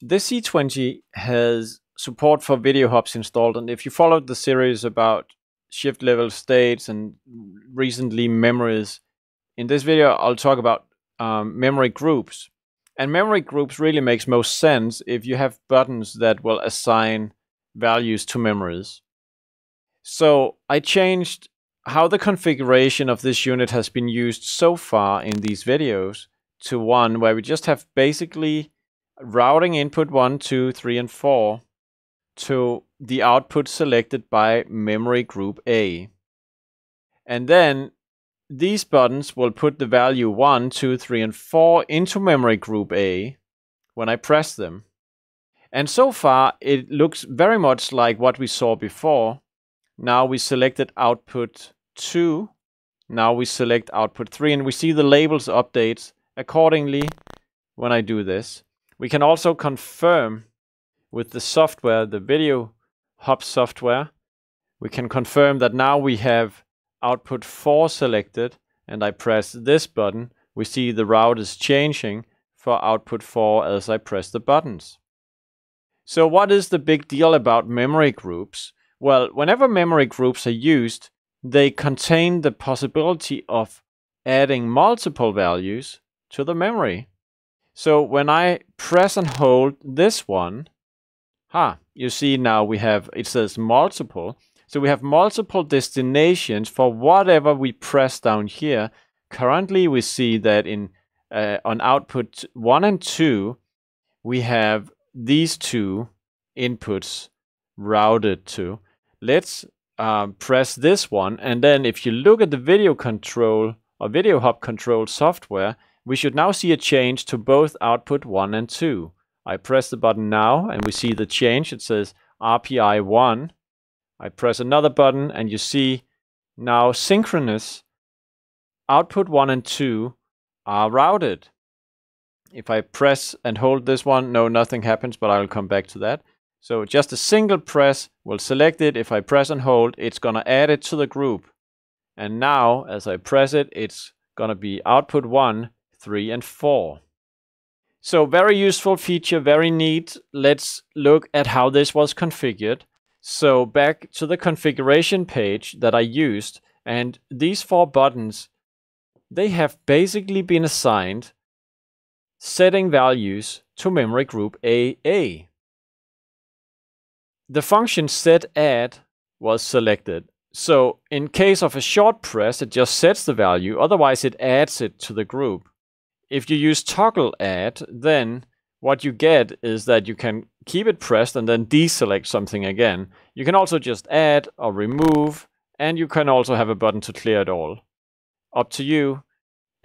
this C20 has support for video hubs installed. And if you followed the series about shift level states and recently memories, in this video, I'll talk about um, memory groups. And memory groups really makes most sense if you have buttons that will assign values to memories. So I changed how the configuration of this unit has been used so far in these videos to one where we just have basically routing input 1, 2, 3, and 4 to the output selected by memory group A. And then these buttons will put the value 1, 2, 3, and 4 into memory group A when I press them. And so far, it looks very much like what we saw before. Now we selected output 2. Now we select output 3, and we see the labels updates accordingly when I do this. We can also confirm with the software, the video hub software, we can confirm that now we have output 4 selected and I press this button, we see the route is changing for output 4 as I press the buttons. So what is the big deal about memory groups? Well, whenever memory groups are used, they contain the possibility of adding multiple values to the memory. So when I press and hold this one, ha, you see now we have, it says multiple. So we have multiple destinations for whatever we press down here. Currently we see that in uh, on output 1 and 2, we have these two inputs routed to. Let's um, press this one and then if you look at the video control or video hub control software, we should now see a change to both output 1 and 2. I press the button now and we see the change. It says RPI 1. I press another button and you see now synchronous output 1 and 2 are routed. If I press and hold this one, no, nothing happens, but I'll come back to that. So just a single press will select it. If I press and hold, it's going to add it to the group. And now, as I press it, it's going to be output 1 3, and 4. So very useful feature, very neat. Let's look at how this was configured. So back to the configuration page that I used, and these four buttons, they have basically been assigned setting values to memory group AA. The function set add was selected. So in case of a short press, it just sets the value, otherwise it adds it to the group if you use toggle add, then what you get is that you can keep it pressed and then deselect something again. You can also just add or remove, and you can also have a button to clear it all. Up to you,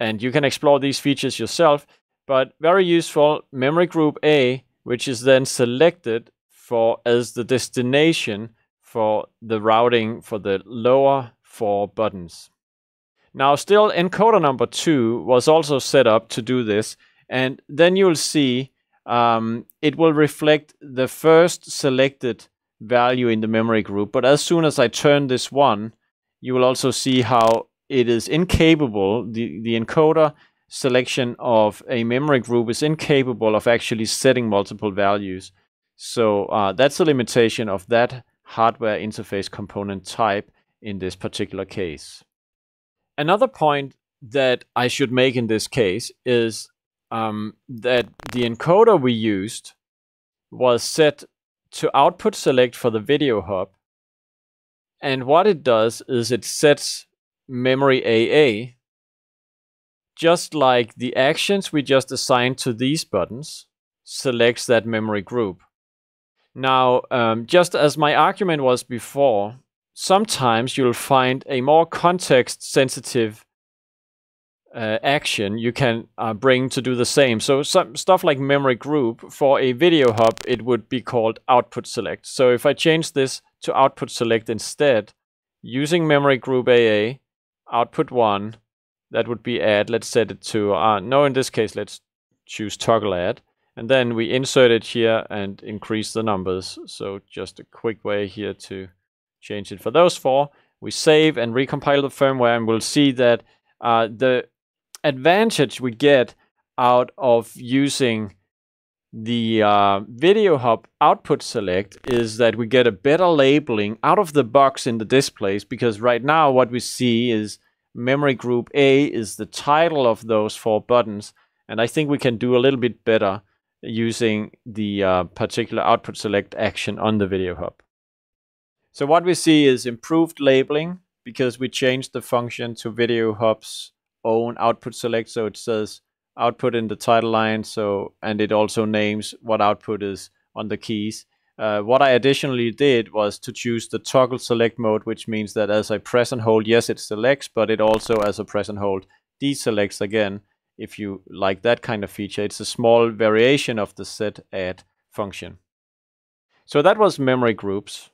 and you can explore these features yourself, but very useful memory group A, which is then selected for as the destination for the routing for the lower four buttons. Now still encoder number two was also set up to do this. And then you'll see um, it will reflect the first selected value in the memory group. But as soon as I turn this one, you will also see how it is incapable, the, the encoder selection of a memory group is incapable of actually setting multiple values. So uh, that's a limitation of that hardware interface component type in this particular case. Another point that I should make in this case is um, that the encoder we used was set to output select for the video hub. And what it does is it sets memory AA just like the actions we just assigned to these buttons selects that memory group. Now, um, just as my argument was before, sometimes you'll find a more context sensitive uh, action you can uh, bring to do the same. So some stuff like memory group for a video hub, it would be called output select. So if I change this to output select instead, using memory group AA, output one, that would be add. Let's set it to, uh, no, in this case, let's choose toggle add. And then we insert it here and increase the numbers. So just a quick way here to change it for those four. We save and recompile the firmware and we'll see that uh, the advantage we get out of using the uh, video hub output select is that we get a better labeling out of the box in the displays because right now what we see is memory group A is the title of those four buttons and I think we can do a little bit better using the uh, particular output select action on the video hub. So what we see is improved labeling because we changed the function to video hub's own output select so it says output in the title line so and it also names what output is on the keys. Uh, what I additionally did was to choose the toggle select mode, which means that as I press and hold, yes, it selects, but it also, as I press and hold, deselects again. If you like that kind of feature, it's a small variation of the set add function. So that was memory groups.